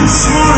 I'm sorry.